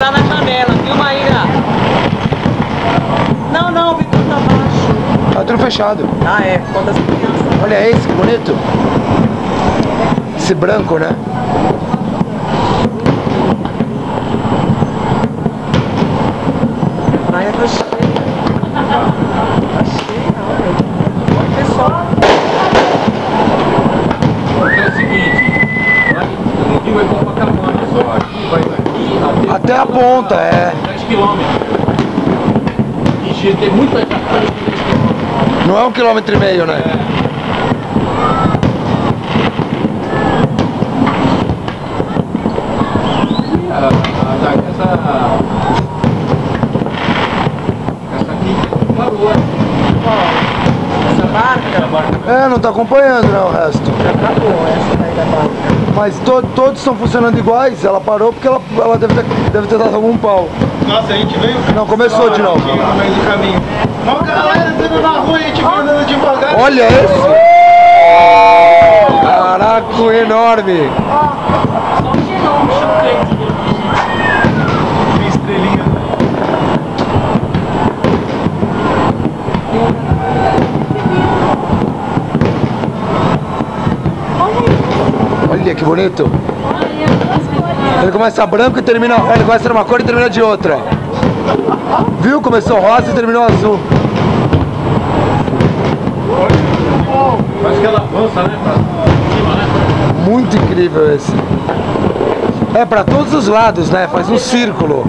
Tá na janela, filma aí, ó. Não, não, o Vitor tá baixo. Tá tudo fechado. Ah, é, por conta das crianças. Olha esse, que bonito. Esse branco, né? A praia tá cheia. Tá cheia, olha. Olha o pessoal. É o seguinte, lá no Rio é Copacabana só, aqui vai daqui até, Até a ponta, é. 10 quilômetros. E tem muita. Não é um quilômetro e meio, né? Barca É, não tá acompanhando, né, o resto. já acabou, essa barca. Mas to- todos estão funcionando iguais. Ela parou porque ela, ela deve, ter, deve ter dado algum pau. Nossa, a gente veio Não, começou de novo. no meio do caminho. Uma galera andando na rua e a gente veio andando devagar. Olha esse! Caraca, enorme! Que Olha que bonito! Ele começa branco e termina. Ele começa numa cor e termina de outra. Viu? Começou rosa e terminou azul. Acho que ela avança, né? Né? Muito incrível esse. É pra todos os lados, né? Faz um círculo.